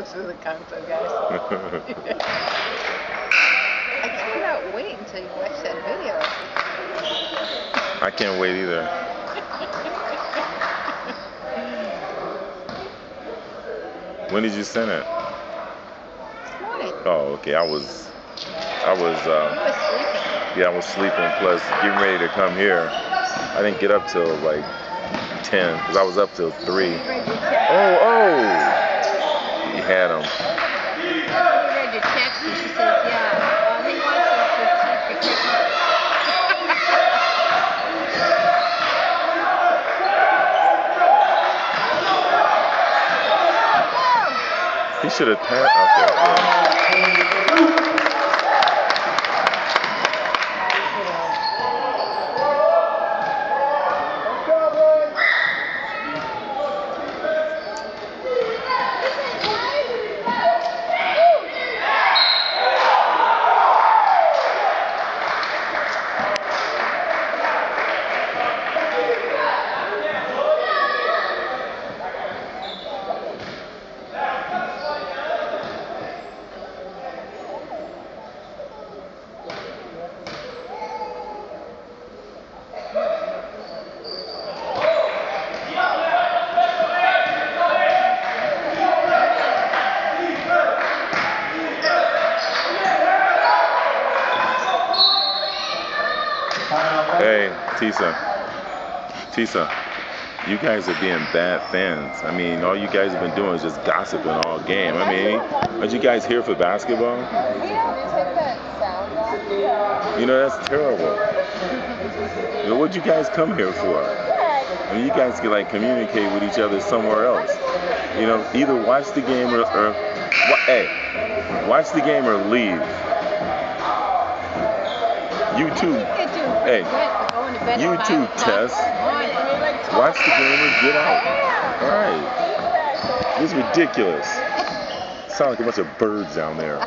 This is the console, guys. I cannot wait until you watch that video. I can't wait either. When did you send it? This morning. Oh, okay. I was, I was, uh, yeah, I was sleeping. Plus, getting ready to come here. I didn't get up till like ten because I was up till three. You read your text. Oh, oh! Had all he should have tapped. Okay. Yeah. Hey, Tisa. Tisa, you guys are being bad fans. I mean, all you guys have been doing is just gossiping all game. I mean, aren't you guys here for basketball? You know, that's terrible. You know, what'd you guys come here for? I mean, you guys can like communicate with each other somewhere else. You know, either watch the game or, or wa- hey, watch the game or leave. You too. Hey, you too, Tess. Watch the game or get out. All right. This is ridiculous. Sound like a bunch of birds down there.